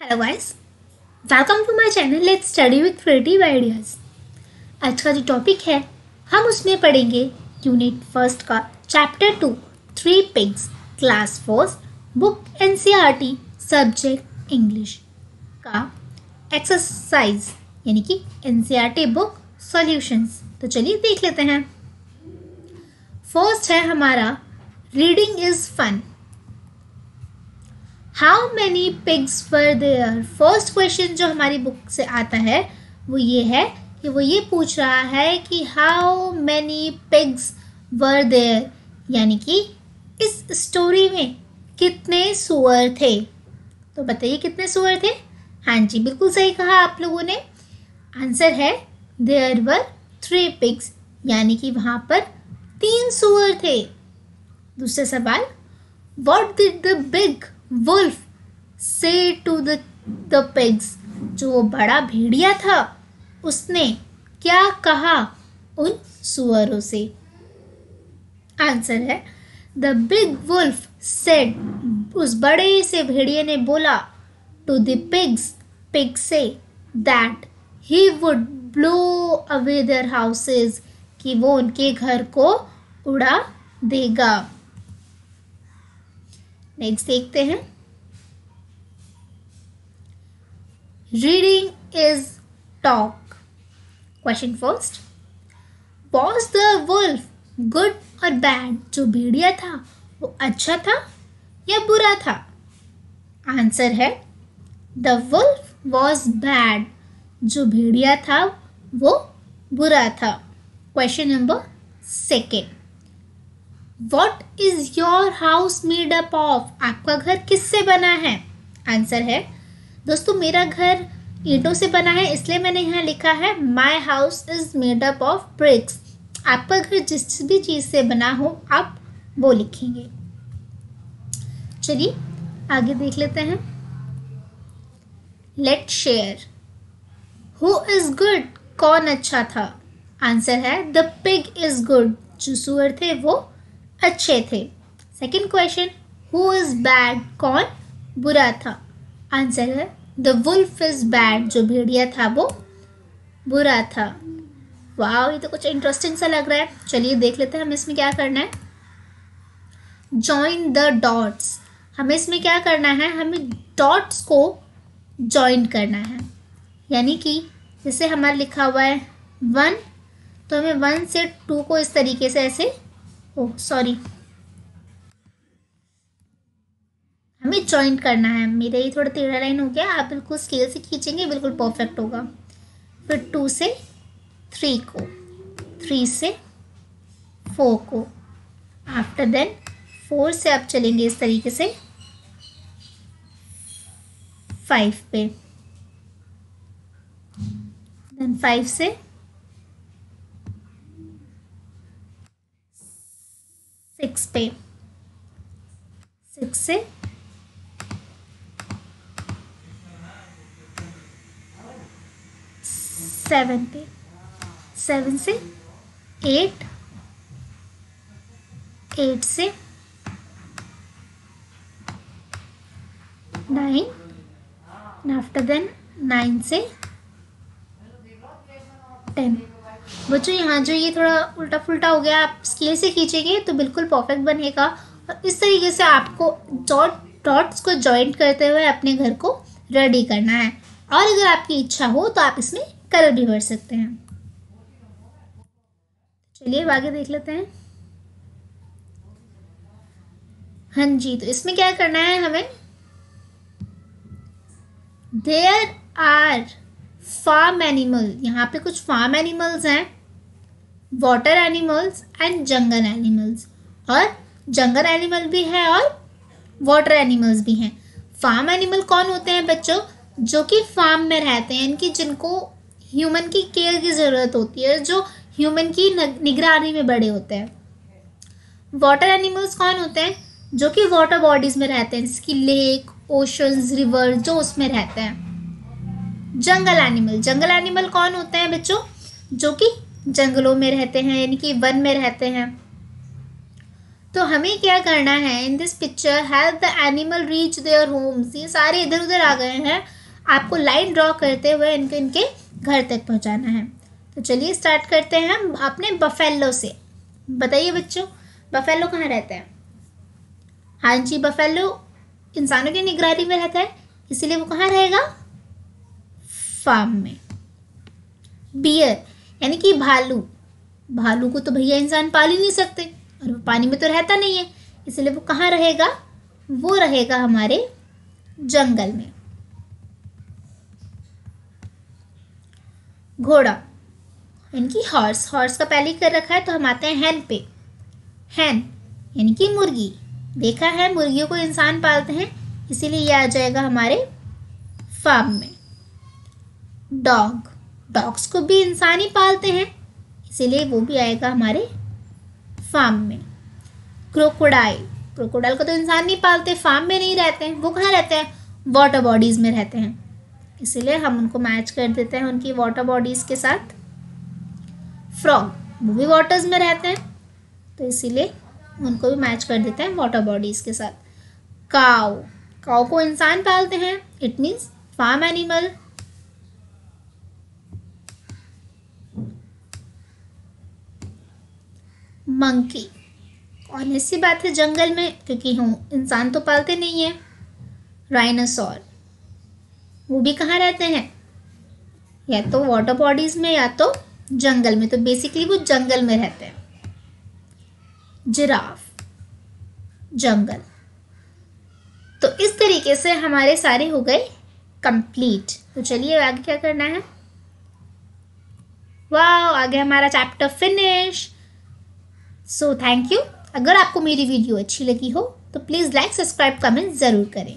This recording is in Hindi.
Hello guys welcome to my channel let's study with creative ideas आज का जो टॉपिक है, हम उसमें पढ़ेंगे यूनिट फ़र्स्ट का chapter two three pigs class fourth book N C R T subject English का एक्सरसाइज यानी कि एन बुक सॉल्यूशंस तो चलिए देख लेते हैं। फ़र्स्ट है हमारा reading is fun how many pigs were there first question जो हमारी बुक से आता है, वो ये है कि वो ये पूछ रहा है कि how many pigs were there यानी कि इस स्टोरी में कितने सुअर थे? तो बताइए कितने सुअर थे? हाँ जी, बिल्कुल सही कहा आप लोगों ने। आंसर है देयर वर थ्री पिग्स यानी कि वहाँ पर तीन सुअर थे। दूसरा सवाल what did the big wolf say to the pigs. जो वो बड़ा भेड़िया था, उसने क्या कहा उन सुअरों से? आंसर है, द बिग वुल्फ सेड, उस बड़े से भेड़िए ने बोला, to the pigs, pig say that he would blow away their houses कि वो उनके घर को उड़ा देगा। नेक्स्ट देखते हैं। Reading is talk question first was the wolf good और बैड जो भेड़िया था, वो अच्छा था या बुरा था? आंसर है द वुल्फ वॉज़ बैड जो भेड़िया था, वो बुरा था। Question number second what is your house made up of आपका घर किससे बना है? आंसर है, दोस्तों, मेरा घर ईंटों से बना है, इसलिए मैंने यहाँ लिखा है my house is made up of bricks आपका घर जिस भी चीज़ से बना हो, आप वो लिखेंगे। चलिए, आगे देख लेते हैं। Let share who is good कौन अच्छा था? आंसर है द पिग इज़ गुड जो सुअर थे, वो अच्छे थे। Second question who is bad कौन? बुरा था। आंसर है द वुल्फ इज़ बैड जो भेड़िया था वो बुरा था। वाह ये तो कुछ इंटरेस्टिंग सा लग रहा है। चलिए देख लेते हैं हमें इसमें क्या करना है। जॉइन द डॉट्स हमें इसमें क्या करना है? हमें डॉट्स को जॉइन करना है। यानी कि, जैसे हमारा लिखा हुआ है वन तो हमें वन से टू को इस तरीके से ऐसे ओह सॉरी हमें ज्वाइंट करना है। मेरा ये थोड़ा टेढ़ा लाइन हो गया। आप बिल्कुल स्केल से खींचेंगे, बिल्कुल परफेक्ट होगा। फिर टू से थ्री को थ्री से फोर को। आफ्टर देन फोर से आप चलेंगे इस तरीके से। फाइव पे। देन फाइव से सिक्स पे। सिक्स से सेवन पे। सेवन से एट। एट से नाइन। आफ्टर देन नाइन से टेन बच्चों, यहाँ जो ये थोड़ा उल्टा फुल्टा हो गया, आप स्केल से खींचेंगे तो बिल्कुल परफेक्ट बनेगा। और इस तरीके से आपको डॉट डॉट्स को जॉइंट करते हुए अपने घर को रेडी करना है। और अगर आपकी इच्छा हो तो आप इसमें कलर भी भर सकते हैं। चलिए आगे देख लेते हैं। हाँ जी तो इसमें क्या करना है हमें? देयर आर फार्म एनिमल यहाँ पे कुछ फार्म एनिमल्स हैं। Water animals and jungle animals और जंगल एनिमल भी है और वाटर एनिमल्स भी हैं. फार्म एनिमल कौन होते हैं बच्चों? जो कि फार्म में रहते हैं, इनकी जिनको ह्यूमन की केयर की ज़रूरत होती है, जो ह्यूमन की निगरानी में बड़े होते हैं. वाटर एनिमल्स कौन होते हैं? जो कि वाटर बॉडीज़ में रहते हैं, जिसकी लेक ओशंस रिवर जो उसमें रहते हैं. जंगल एनिमल जंगल एनिमल कौन होते हैं बच्चों? जो कि जंगलों में रहते हैं, यानी कि वन में रहते हैं। तो हमें क्या करना है? In this picture have the animal reach their homes ये सारे इधर उधर आ गए हैं। आपको लाइन ड्रॉ करते हुए इनके इनके घर तक पहुंचाना है। तो चलिए स्टार्ट करते हैं हम अपने बफेलो से। बताइए बच्चों बफेलो कहाँ रहता है? हाँ जी बफेलो इंसानों की निगरानी में रहता है, इसीलिए वो कहाँ रहेगा? फार्म में। बियर यानी कि भालू। भालू को तो भैया इंसान पाल ही नहीं सकते, और वो पानी में तो रहता नहीं है, इसलिए वो कहाँ रहेगा? वो रहेगा हमारे जंगल में। घोड़ा, यानी कि हॉर्स हॉर्स का पहले कर रखा है तो हम आते हैं हैन पे। हैन यानी कि मुर्गी। देखा है, मुर्गियों को इंसान पालते हैं, इसीलिए ये आ जाएगा हमारे फार्म में। डॉग डॉग्स को भी इंसान ही पालते हैं। इसीलिए वो भी आएगा हमारे फार्म में। क्रोकोडाइल क्रोकोडाइल को तो इंसान नहीं पालते फार्म में नहीं रहते हैं। वो कहाँ रहते हैं? वाटर बॉडीज़ में रहते हैं। इसीलिए हम उनको मैच कर देते हैं उनकी वाटर बॉडीज़ के साथ। फ्रॉग वो भी वाटर्स में रहते हैं। तो इसीलिए उनको भी मैच कर देते हैं वाटर बॉडीज़ के साथ। काव काओ को इंसान पालते हैं। It means farm animal monkey. और ऐसी बात है जंगल में, क्योंकि हूँ, इंसान तो पालते नहीं है। राइनासोर वो भी कहाँ रहते हैं? या तो वाटर बॉडीज़ में, या तो जंगल में तो बेसिकली वो जंगल में रहते हैं। जिराफ। जंगल। तो इस तरीके से हमारे सारे हो गए कंप्लीट तो चलिए आगे क्या करना है? वाह आगे हमारा chapter finish so thank you अगर आपको मेरी वीडियो अच्छी लगी हो तो प्लीज़ लाइक सब्सक्राइब कमेंट ज़रूर करें।